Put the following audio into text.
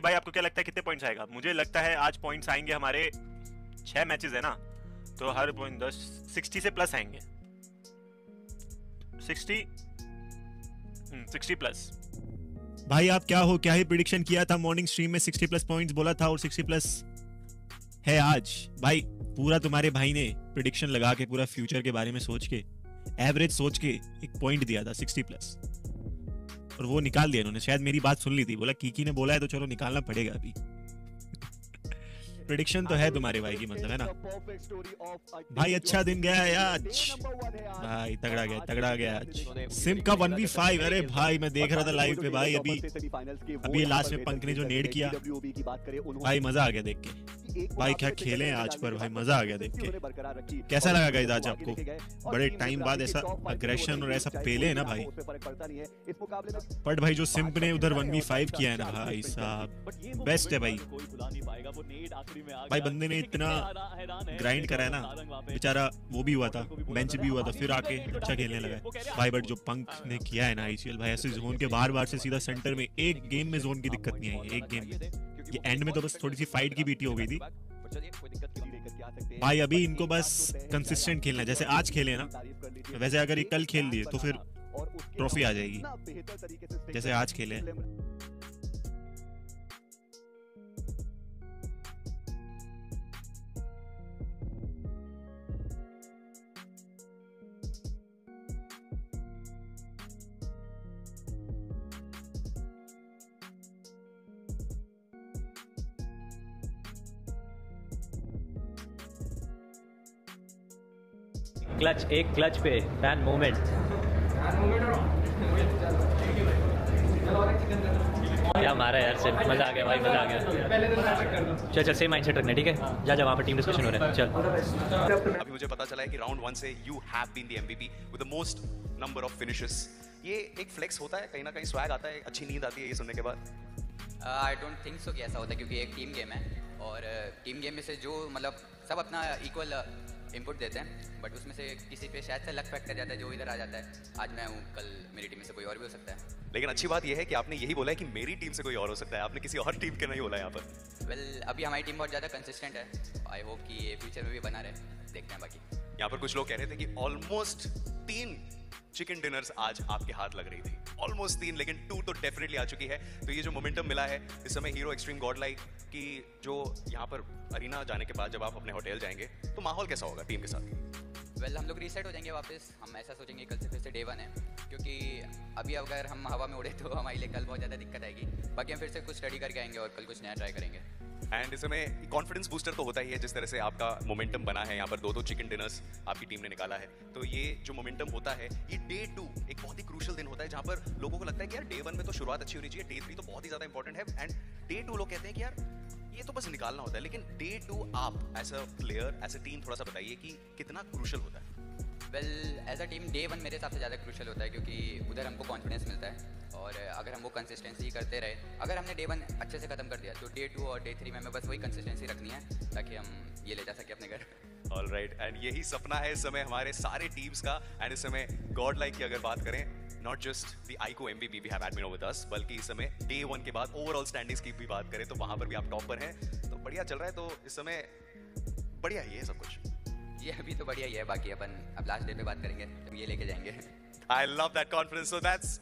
भाई आपको क्या लगता है कितने पॉइंट्स आएगा? मुझे लगता है आज पॉइंट्स आएँगे हमारे छह मैचेस है ना? तो हर पॉइंट दस सिक्सटी से प्लस आएँगे। सिक्सटी सिक्सटी प्लस भाई आप क्या हो, क्या ही प्रिडिक्शन किया था मॉर्निंग स्ट्रीम में? 60 प्लस पॉइंट्स बोला था और 60 प्लस है आज। भाई, पूरा तुम्हारे भाई ने प्रिडिक्शन लगा के, पूरा फ्यूचर के बारे में सोच के एवरेज सोच के एक पॉइंट दिया था 60 प्लस और वो निकाल दिया इन्होंने। शायद मेरी बात सुन ली थी। बोला, कीकी ने बोला है तो चलो निकालना पड़ेगा अभी। प्रिडिक्शन तो है तुम्हारे भाई की मतलब है ना। भाई अच्छा दिन गया है आज। भाई, तगड़ा गया तगड़ा गया आज। सिम का वन वी फाइव अरे भाई, मैं देख रहा था लाइव पे भाई, अभी अभी लास्ट में पंख ने जो नेड किया। भाई, मज़ा आ गया देख के। भाई क्या खेले हैं आज पर भाई? मज़ा आ गया देख के। कैसा लगा गाइस आज आपको? बड़े टाइम बाद ऐसा अग्रेशन और ऐसा पेले है ना भाई? बट भाई जो सिंप ने उधर वन किया है ना भाई साहब बेस्ट है भाई। भाई बंदे ने इतना ग्राइंड करा है ना। बेचारा वो भी हुआ था बेंच भी हुआ था फिर आके अच्छा खेलने लगा भाई बट जो पंख ने किया है ना आईसीएल भाई ऐसे जोन के बार बार से सीधा सेंटर में एक गेम में जोन की दिक्कत नहीं आई एक गेम में ये एंड में तो बस थोड़ी सी फाइट की बीटी हो गई थी। भाई, अभी इनको बस कंसिस्टेंट खेलना जैसे आज खेले ना, वैसे अगर ये कल खेल दिए तो फिर ट्रॉफी आ जाएगी। जैसे आज खेले क्लच एक क्लच पे फ़ैन मोमेंट क्या मारा यार से मज़ा आ गया भाई मज़ा आ गया। चल चल सेम माइंडसेट रखना ठीक है? जा जा वहाँ पर टीम डिस्कशन हो रहा है। चल। अभी मुझे पता चला है कि राउंड वन से you have been the MVP with the most number of finishes ये एक फ्लेक्स होता है कहीं ना कहीं स्वैग आता है अच्छी नींद आती है ये सुनने के बाद? आई डोंट थिंक सो कि ऐसा होता है क्योंकि एक टीम गेम है। और टीम गेम में से जो मतलब सब अपना इक्वल इनपुट देते हैं बट उसमें से किसी पे शायद से लक फैक्टर जाता है जो इधर आ जाता है। आज मैं हूँ कल मेरी टीम में से कोई और भी हो सकता है। लेकिन अच्छी बात यह है कि आपने यही बोला है कि मेरी टीम से कोई और हो सकता है। आपने किसी और टीम के नहीं बोला यहाँ पर। वेल well, अभी हमारी टीम बहुत ज़्यादा कंसिस्टेंट है। आई होप कि ये फ्यूचर में भी बना रहे। देखते हैं बाकी। यहाँ पर कुछ लोग कह रहे थे कि ऑलमोस्ट तीन चिकन डिनर्स आज आपके हाथ लग रही थी। ऑलमोस्ट तीन लेकिन टू तो डेफिनेटली आ चुकी है। तो ये जो मोमेंटम मिला है इस समय हीरो एक्सट्रीम गॉड लाइक कि जो यहाँ पर अरीना जाने के बाद जब आप अपने होटल जाएँगे तो माहौल कैसा होगा टीम के साथ? वेल well, हम लोग रीसेट हो जाएँगे वापस। हम ऐसा सोचेंगे कल से फिर से डे वन है क्योंकि अभी अगर हम हवा में उड़े तो हमारे लिए कल बहुत ज़्यादा दिक्कत आएगी। बाकी हम फिर से कुछ स्टडी करके आएँगे और कल कुछ नया ट्राई करेंगे। एंड इसमें कॉन्फिडेंस बूस्टर तो होता ही है, जिस तरह से आपका मोमेंटम बना है, यहाँ पर दो दो चिकन डिनर्स आपकी टीम ने निकाला है। तो ये जो मोमेंटम होता है, ये डे टू एक बहुत ही क्रूशल दिन होता है, जहाँ पर लोगों को लगता है कि यार डे वन में तो शुरुआत अच्छी होनी चाहिए डे थ्री तो बहुत ही ज़्यादा इंपॉर्टेंट है। एंड डे टू लोग कहते हैं कि यार, ये तो बस निकालना होता है, लेकिन डे टू आप as a player as a team थोड़ा सा बताइए कि कितना क्रूशल होता है। Well as a team day one मेरे हिसाब से ज़्यादा क्रूशल होता है क्योंकि उधर हमको कॉन्फिडेंस मिलता है और अगर हम वो कंसिस्टेंसी करते रहे, अगर हमने डे वन अच्छे से ख़त्म कर दिया तो डे टू और डे थ्री में हमें बस वही कंसिस्टेंसी रखनी है ताकि हम ये ले जा सके अपने घर। ऑल राइट एंड यही सपना है इस समय हमारे सारे टीम्स का एंड इस समय गॉड लाइक की अगर बात करें नॉट जस्ट द आईको MBB we have admin with us बल्कि इस समय डे वन के बाद ओवरऑल स्टैंडिंग्स की भी बात करें तो वहाँ पर भी आप टॉप पर हैं। तो बढ़िया चल रहा है तो इस समय बढ़िया ही है सब कुछ। ये अभी तो बढ़िया ही है, बाकी अपन अब लास्ट डे पे बात करेंगे तो ये लेके जाएँगे। I love that confidence so that's